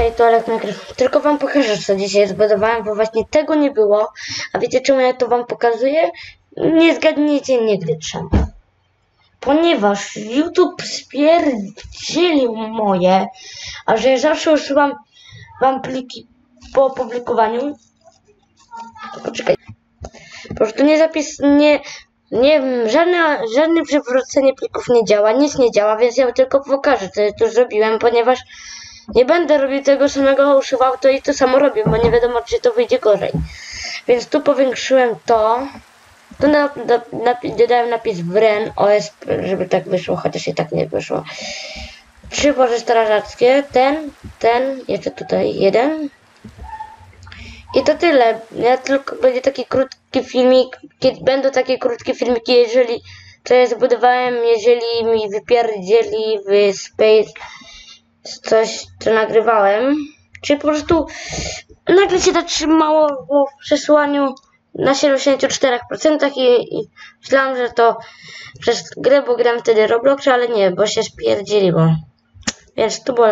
Hej, to Alek Nagryw. Tylko wam pokażę, co dzisiaj zbudowałem, bo właśnie tego nie było. A wiecie, czemu ja to wam pokazuję? Nie zgadniecie nigdy czemu. Ponieważ YouTube spierdzielił moje, a że ja zawsze usuwam wam pliki po opublikowaniu. Poczekaj. Po prostu nie zapis, nie, nie, żadne, żadne przywrócenie plików nie działa, nic nie działa, więc ja tylko pokażę, co ja tu zrobiłem, ponieważ nie będę robił tego samego, usuwał to i to samo robię, bo nie wiadomo, czy to wyjdzie gorzej. Więc tu powiększyłem to. Tu na, na, napi- dodałem napis WREN OS, żeby tak wyszło, chociaż i tak nie wyszło. Trzy porze strażackie, ten, ten, jeszcze tutaj jeden. I to tyle. Ja tylko będzie taki krótki filmik, kiedy będą takie krótkie filmiki, jeżeli co ja zbudowałem, jeżeli mi wypierdzieli w Space coś, co nagrywałem, czy po prostu nagle się zatrzymało w przesłaniu na 74% i, i myślałam, że to przez grę, bo gram wtedy Roblox, ale nie, bo się spierdzieliło. Więc tu było